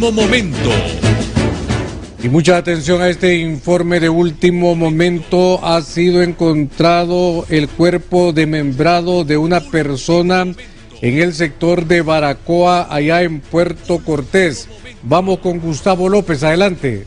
momento. Y mucha atención a este informe de último momento. Ha sido encontrado el cuerpo desmembrado de una persona en el sector de Baracoa, allá en Puerto Cortés. Vamos con Gustavo López, adelante.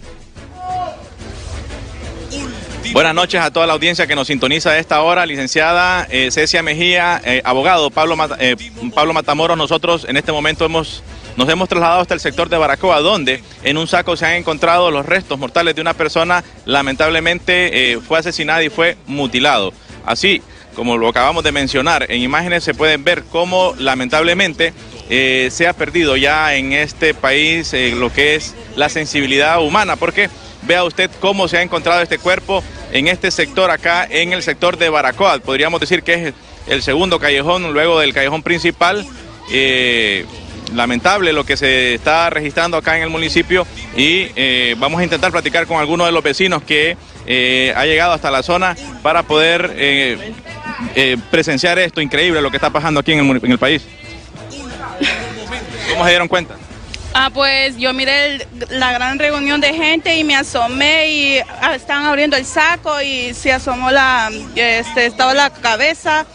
Buenas noches a toda la audiencia que nos sintoniza a esta hora, licenciada eh, Cecia Mejía, eh, abogado Pablo, eh, Pablo Matamoros. Nosotros en este momento hemos, nos hemos trasladado hasta el sector de Baracoa, donde en un saco se han encontrado los restos mortales de una persona, lamentablemente fue asesinada y fue mutilado. Así como lo acabamos de mencionar, en imágenes se pueden ver cómo lamentablemente se ha perdido ya en este país lo que es la sensibilidad humana, porque vea usted cómo se ha encontrado este cuerpo en este sector acá, en el sector de Baracoa. Podríamos decir que es el segundo callejón luego del callejón principal. Eh, lamentable lo que se está registrando acá en el municipio y eh, vamos a intentar platicar con algunos de los vecinos que eh, ha llegado hasta la zona para poder presenciar esto increíble, lo que está pasando aquí en el país. ¿Cómo se dieron cuenta? Ah, pues yo miré la gran reunión de gente y me asomé y ah, estaban abriendo el saco y se asomó la, este, estaba la cabeza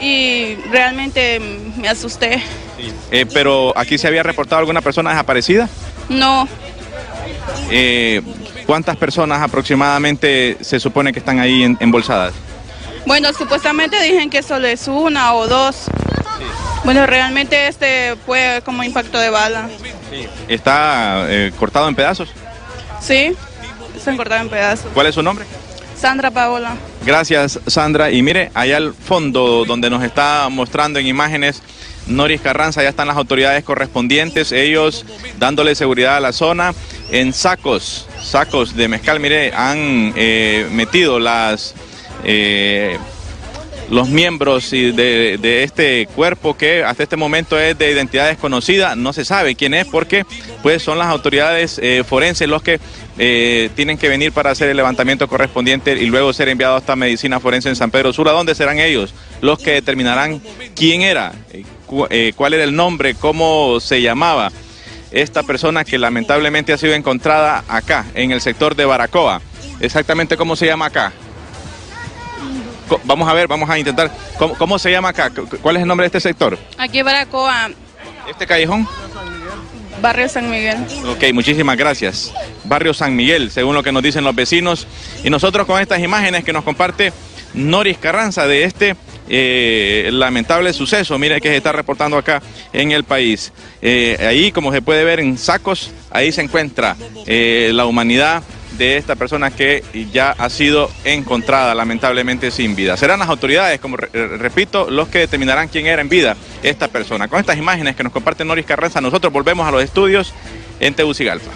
y realmente me asusté. Eh, pero aquí se había reportado alguna persona desaparecida? No. Eh, ¿Cuántas personas aproximadamente se supone que están ahí embolsadas? Bueno, supuestamente dicen que solo es una o dos. Bueno, realmente este fue como impacto de bala. ¿Está eh, cortado en pedazos? Sí, están cortados en pedazos. ¿Cuál es su nombre? Sandra Paola. Gracias, Sandra. Y mire, allá al fondo, donde nos está mostrando en imágenes Noris Carranza, ya están las autoridades correspondientes, ellos dándole seguridad a la zona en sacos, sacos de mezcal. Mire, han eh, metido las... Eh, los miembros de, este cuerpo que hasta este momento es de identidad desconocida, no se sabe quién es porque pues son las autoridades eh, forenses los que eh, tienen que venir para hacer el levantamiento correspondiente y luego ser enviados hasta medicina forense en San Pedro Sula, ¿dónde serán ellos los que determinarán quién era, eh, cuál era el nombre, cómo se llamaba esta persona que lamentablemente ha sido encontrada acá, en el sector de Baracoa. Exactamente cómo se llama acá. Vamos a ver, vamos a intentar. ¿Cómo, se llama acá? ¿Cuál es el nombre de este sector? Aquí Baracoa. ¿Este callejón? Barrio San Miguel. Ok, muchísimas gracias. Barrio San Miguel, según lo que nos dicen los vecinos. Y nosotros con estas imágenes que nos comparte Noris Carranza de este eh, lamentable suceso, mire que se está reportando acá en el país. Eh, ahí, como se puede ver en sacos, ahí se encuentra eh, la humanidad de esta persona que ya ha sido encontrada lamentablemente sin vida. Serán las autoridades, como repito, los que determinarán quién era en vida esta persona. Con estas imágenes que nos comparte Noris Carranza, nosotros volvemos a los estudios en Tegucigalpa.